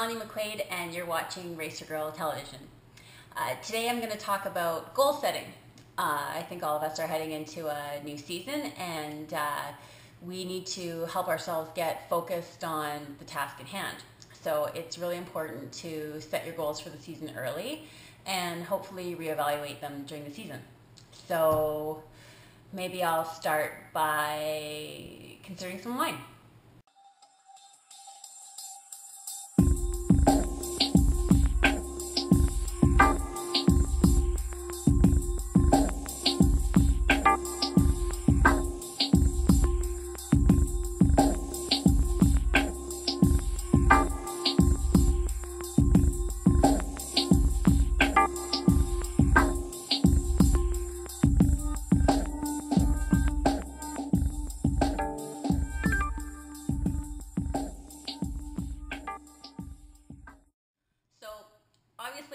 Melanie McQuaid, and you're watching Racergirl Television. Uh, today I'm going to talk about goal setting. Uh, I think all of us are heading into a new season, and uh, we need to help ourselves get focused on the task at hand. So it's really important to set your goals for the season early and hopefully reevaluate them during the season. So maybe I'll start by considering some wine.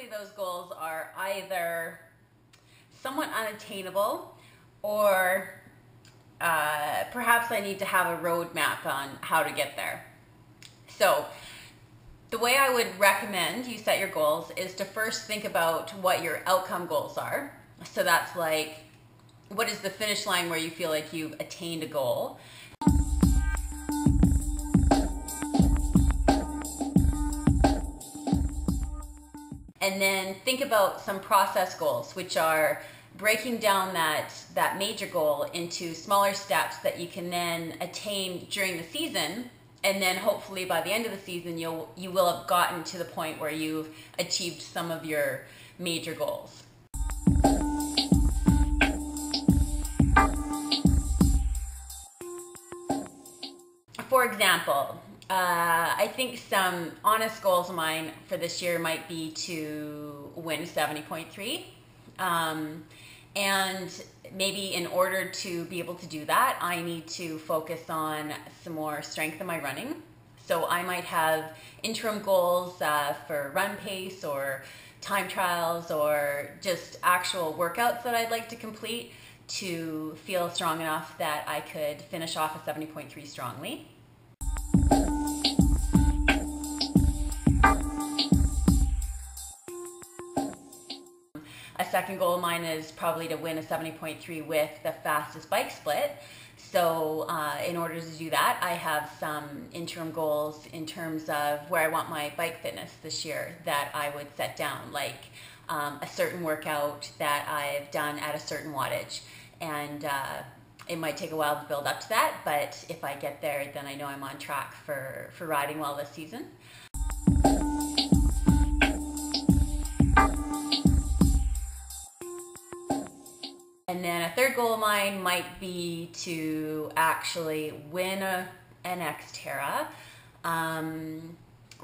Obviously those goals are either somewhat unattainable or uh, perhaps I need to have a roadmap on how to get there. So the way I would recommend you set your goals is to first think about what your outcome goals are. So that's like, what is the finish line where you feel like you've attained a goal? And then think about some process goals, which are breaking down that, that major goal into smaller steps that you can then attain during the season. And then hopefully by the end of the season, you'll, you will have gotten to the point where you've achieved some of your major goals. For example, uh, I think some honest goals of mine for this year might be to win 70.3. Um, and maybe in order to be able to do that, I need to focus on some more strength in my running. So I might have interim goals uh, for run pace or time trials or just actual workouts that I'd like to complete to feel strong enough that I could finish off a 70.3 strongly. Second goal of mine is probably to win a 70.3 with the fastest bike split. So uh, in order to do that, I have some interim goals in terms of where I want my bike fitness this year that I would set down, like um, a certain workout that I've done at a certain wattage. And uh, it might take a while to build up to that, but if I get there, then I know I'm on track for, for riding well this season. And then a third goal of mine might be to actually win a, an Xterra. Um,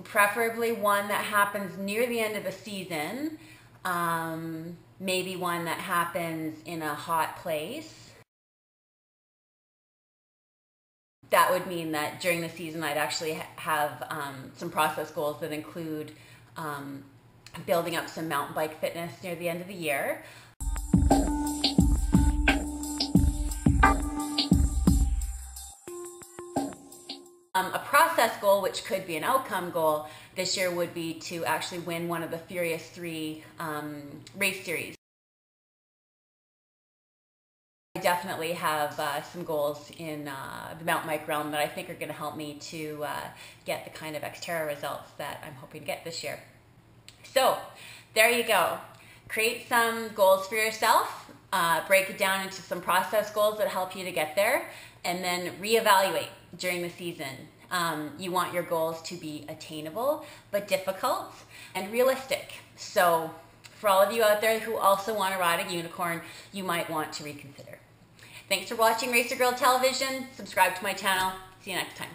preferably one that happens near the end of the season. Um, maybe one that happens in a hot place. That would mean that during the season I'd actually ha have um, some process goals that include um, building up some mountain bike fitness near the end of the year. Um, a process goal, which could be an outcome goal this year, would be to actually win one of the Furious 3 um, race series. I definitely have uh, some goals in uh, the mountain bike realm that I think are going to help me to uh, get the kind of Xterra results that I'm hoping to get this year. So, there you go. Create some goals for yourself, uh, break it down into some process goals that help you to get there, and then reevaluate during the season. Um, you want your goals to be attainable, but difficult and realistic. So for all of you out there who also want to ride a unicorn, you might want to reconsider. Thanks for watching Racergirl Television. Subscribe to my channel. See you next time.